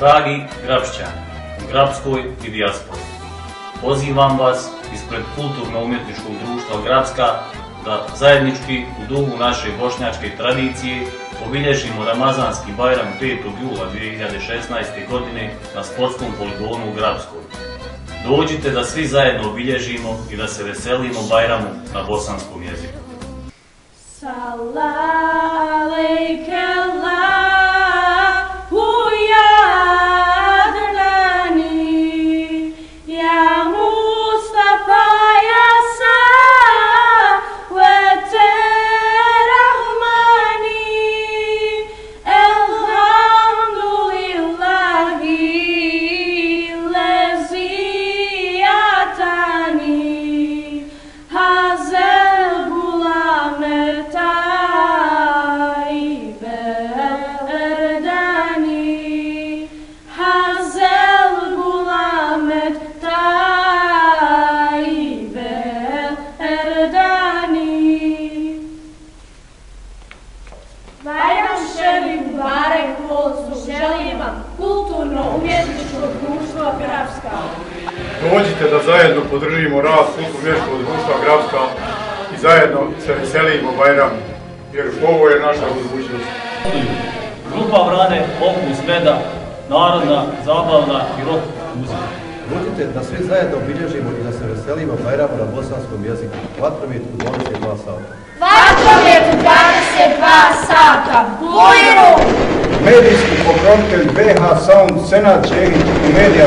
Dragi Grapšćani, u Grapskoj i dijaspori, pozivam vas ispred Kulturno-umjetničkog društva Grapska da zajednički u duhu naše bošnjačke tradicije obilježimo Ramazanski Bajram 5. jula 2016. godine na sportskom poligonu u Grapskoj. Dođite da svi zajedno obilježimo i da se veselimo Bajramu na bosanskom jeziku. Salah Dođite da zajedno podržimo rad kulturno-umjetničkog društva Grabska i zajedno se veselimo Bajram, jer ovo je naša budućnost. Grupa Vrane, Okus Meda, narodna, zabavna i rock muzika. Dođite da svi zajedno obilježimo i da se veselimo Bajramu na bosanskom jeziku. Vatromet u 22 sata. Vatromet 22 sata, Bujiru! Medijski pokrovitelj BH Sound, Senat Čegić i Medija